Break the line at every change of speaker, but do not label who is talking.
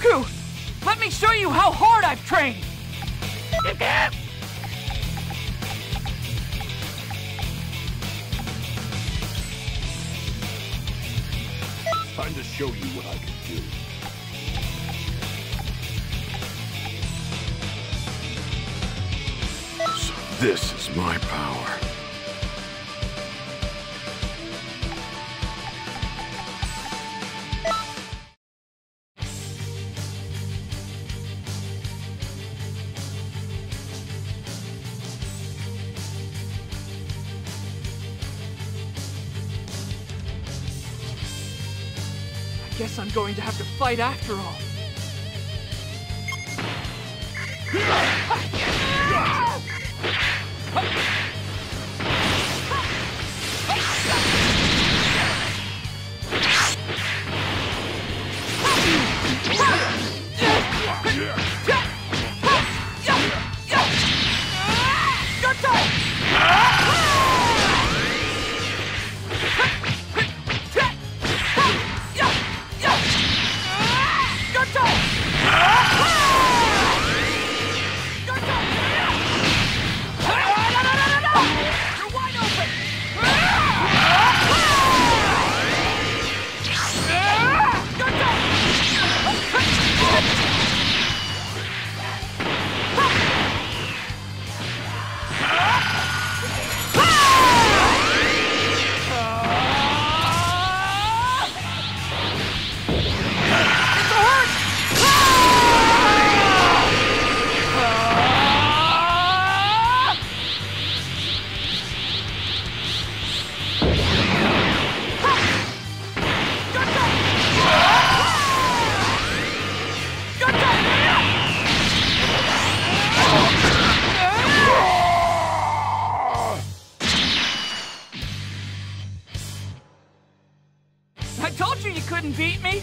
Goku! Let me show you how hard I've trained!
Time to show you what I can do. So this is my power.
Guess I'm going to have to fight after all. Your I told you you couldn't beat me!